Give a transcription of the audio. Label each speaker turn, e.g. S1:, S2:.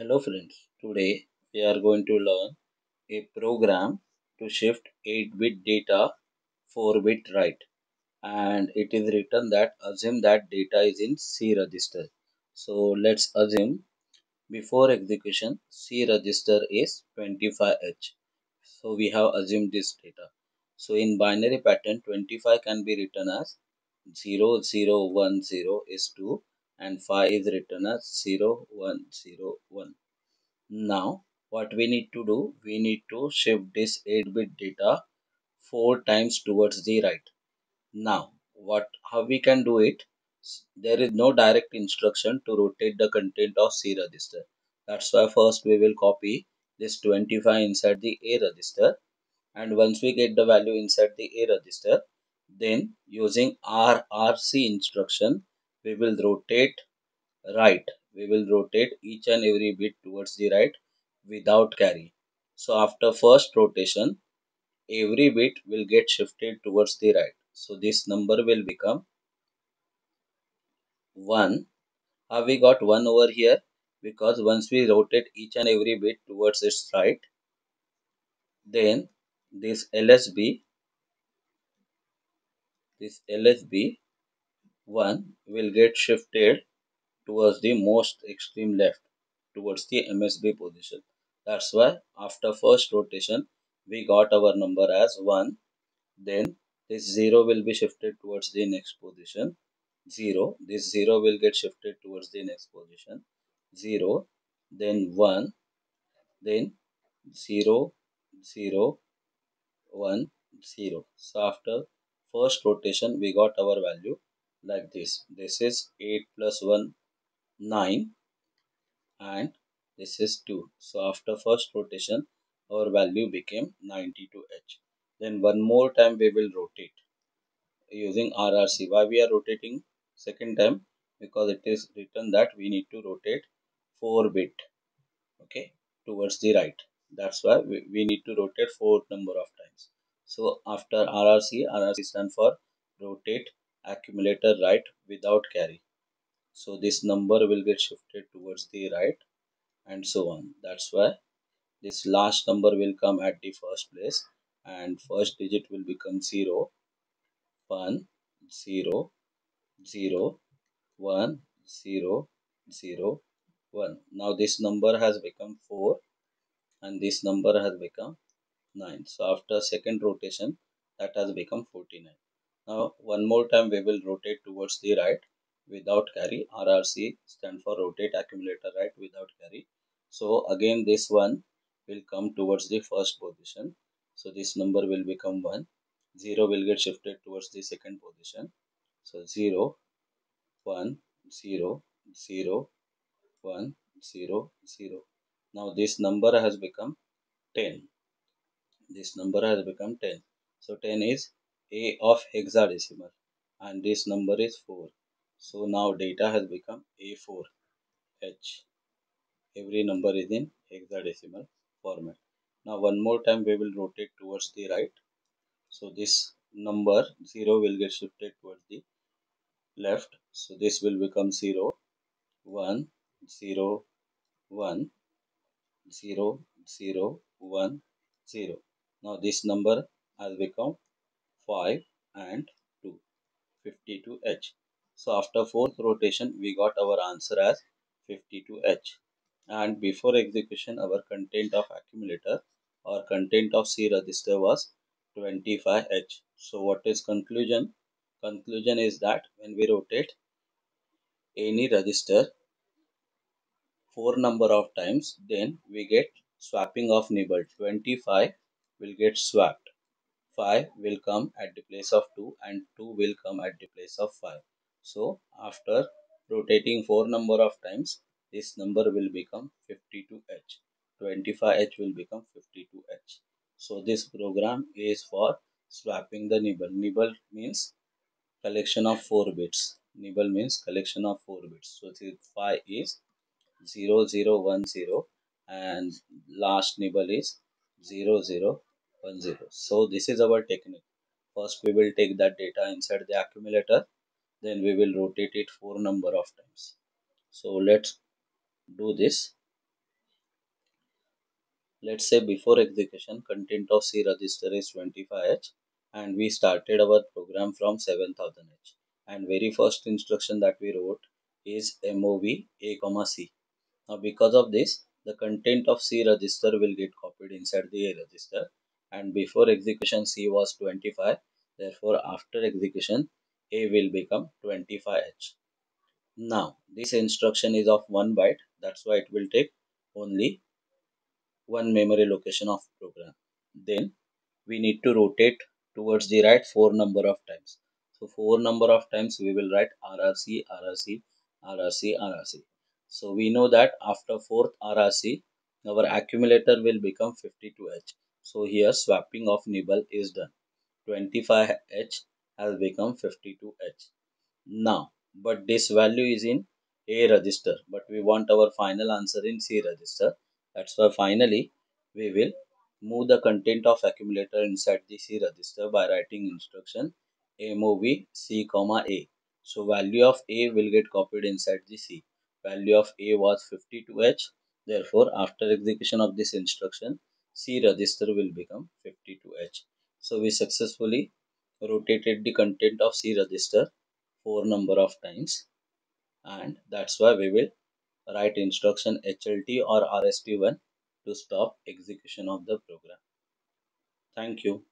S1: Hello friends, today we are going to learn a program to shift 8-bit data 4-bit right and it is written that assume that data is in C register. So let's assume before execution C register is 25H. So we have assumed this data. So in binary pattern 25 can be written as 0010 is 2 and 5 is written as 0101. Now what we need to do, we need to shift this 8-bit data 4 times towards the right. Now what how we can do it, there is no direct instruction to rotate the content of C register. That's why first we will copy this 25 inside the A register and once we get the value inside the A register then using RRC instruction we will rotate right. We will rotate each and every bit towards the right without carry. So after first rotation every bit will get shifted towards the right. So this number will become 1 have we got 1 over here? Because once we rotate each and every bit towards its right then this LSB this LSB 1 will get shifted towards the most extreme left towards the MSB position. That's why after first rotation we got our number as 1 then this 0 will be shifted towards the next position. 0 this 0 will get shifted towards the next position. 0 then 1 then 0 0 1 0 so after first rotation we got our value like this. This is 8 plus 1 9 and this is 2 so after first rotation our value became 92h then one more time we will rotate. Using RRC why we are rotating? Second time because it is written that we need to rotate 4 bit okay towards the right. That's why we, we need to rotate 4 number of times. So after RRC, RRC stand for rotate accumulator right without carry. So this number will get shifted towards the right and so on. That's why this last number will come at the first place and first digit will become 0, 1, 0, 0, 1, 0, 0, 1. Now this number has become 4 and this number has become 9 so after second rotation that has become 49 now one more time we will rotate towards the right without carry. RRC stand for rotate accumulator right without carry. So again this one will come towards the first position. So this number will become 1 0 will get shifted towards the second position. So 0 1 0 0 1 0 0 now this number has become 10 this number has become 10 so 10 is a of hexadecimal and this number is 4 so now data has become a4 h. Every number is in hexadecimal format. Now one more time we will rotate towards the right. So this number 0 will get shifted towards the left. So this will become 0 1 0 1 0 0 1 0 now this number has become 5 and 2, 52H. So after fourth rotation, we got our answer as 52H. And before execution, our content of accumulator or content of C register was 25H. So what is conclusion? Conclusion is that when we rotate any register four number of times, then we get swapping of nibble 25 will get swapped 5 will come at the place of 2 and 2 will come at the place of 5 so after rotating 4 number of times this number will become 52h 25h will become 52h so this program is for swapping the nibble. Nibble means collection of 4 bits. Nibble means collection of 4 bits. So this 5 is 0010 and last nibble is 00 1 0 so this is our technique. First we will take that data inside the accumulator. Then we will rotate it four number of times. So let's do this. Let's say before execution content of C register is 25H and we started our program from 7000H and very first instruction that we wrote is MOV A, C. Now because of this the content of C register will get copied inside the A register and before execution C was 25 therefore after execution A will become 25H. Now this instruction is of 1 byte that's why it will take only one memory location of program. Then we need to rotate towards the right four number of times. So four number of times we will write RRC, RRC, RRC, RRC. So we know that after fourth RRC, our accumulator will become 52H. So here swapping of nibble is done. 25H has become 52H. Now, but this value is in A register, but we want our final answer in C register. That's why finally we will move the content of accumulator inside the C register by writing instruction mov C comma A. So value of A will get copied inside the C. Value of A was 52H. Therefore, after execution of this instruction, C register will become 52H. So we successfully rotated the content of C register four number of times and that's why we will write instruction HLT or RST1 to stop execution of the program. Thank you.